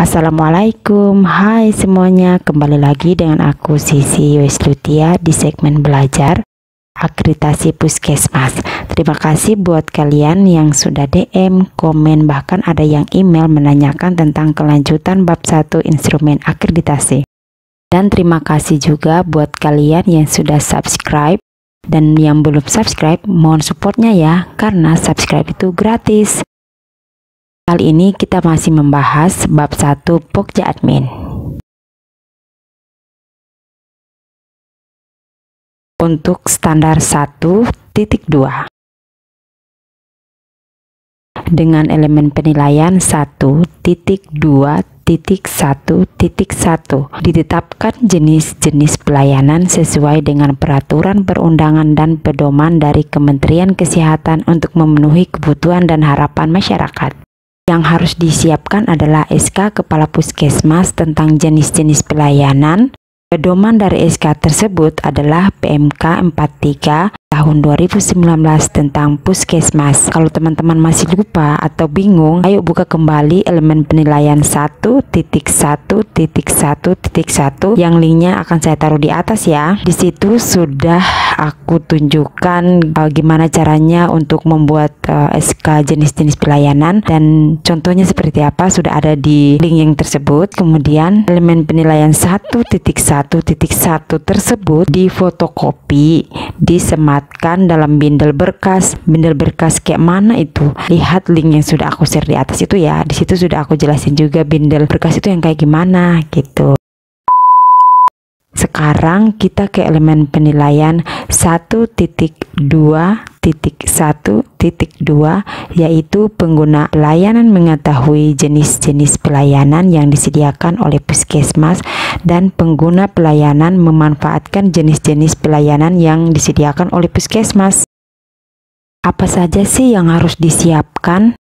Assalamualaikum. Hai semuanya Kembali lagi dengan aku Sisi Weslutia Di segmen belajar Akreditasi Puskesmas. Terima kasih buat kalian yang sudah DM, komen, bahkan ada yang email menanyakan tentang kelanjutan bab 1 instrumen akreditasi. Dan terima kasih juga buat kalian yang sudah subscribe. Dan yang belum subscribe mohon supportnya ya karena subscribe itu gratis Kali ini kita masih membahas bab 1 Pokja Admin. Untuk standar 1.2 dengan elemen penilaian 1.2.1.1 ditetapkan jenis-jenis pelayanan sesuai dengan peraturan perundangan dan pedoman dari Kementerian Kesehatan untuk memenuhi kebutuhan dan harapan masyarakat. Yang harus disiapkan adalah SK Kepala Puskesmas tentang jenis-jenis pelayanan. Pedoman dari SK tersebut adalah PMK 43 tahun 2019 tentang puskesmas. Kalau teman-teman masih lupa atau bingung, ayo buka kembali elemen penilaian 1.1.1.1 yang linknya akan saya taruh di atas ya. Di situ sudah aku tunjukkan bagaimana caranya untuk membuat uh, eh, SK jenis-jenis pelayanan dan contohnya seperti apa sudah ada di link yang tersebut. Kemudian elemen penilaian 1.1.1 tersebut difotokopi, disemat dapatkan dalam bindel berkas. Bindel berkas kayak mana itu? Lihat link yang sudah aku share di atas itu ya. Di situ sudah aku jelasin juga bindel berkas itu yang kayak gimana gitu. Sekarang kita ke elemen penilaian 1.2.1.2 yaitu pengguna pelayanan mengetahui jenis-jenis pelayanan yang disediakan oleh puskesmas dan pengguna pelayanan memanfaatkan jenis-jenis pelayanan yang disediakan oleh puskesmas. Apa saja sih yang harus disiapkan?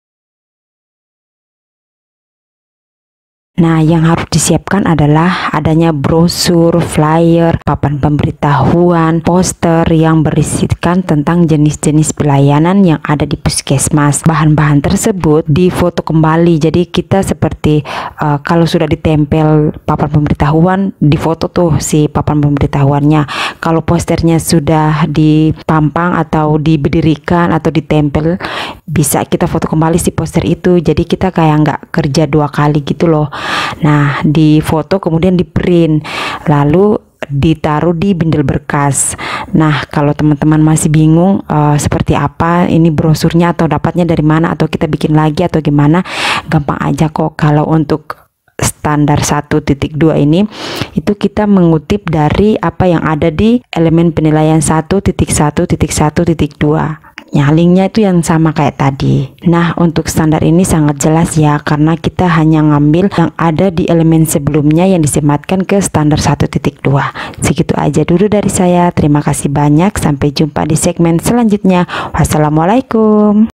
Nah, yang harus disiapkan adalah adanya brosur, flyer, papan pemberitahuan, poster yang berisikan tentang jenis-jenis pelayanan yang ada di puskesmas. Bahan-bahan tersebut difoto kembali. Jadi kita seperti uh, kalau sudah ditempel papan pemberitahuan, difoto tuh si papan pemberitahuannya. Kalau posternya sudah dipampang atau diberdirikan atau ditempel, bisa kita foto kembali si poster itu. Jadi kita kayak nggak kerja dua kali gitu loh Nah, di foto kemudian di print, lalu ditaruh di bindel berkas. Nah, kalau teman-teman masih bingung uh, seperti apa ini brosurnya atau dapatnya dari mana atau kita bikin lagi atau gimana, gampang aja kok. Kalau untuk standar 1.2 ini itu kita mengutip dari apa yang ada di elemen penilaian 1.1.1.2 Ya, linknya itu yang sama kayak tadi. Nah, untuk standar ini sangat jelas ya, karena kita hanya ngambil yang ada di elemen sebelumnya yang disematkan ke standar 1.2. Segitu aja dulu dari saya. Terima kasih banyak. Sampai jumpa di segmen selanjutnya. Wassalamualaikum.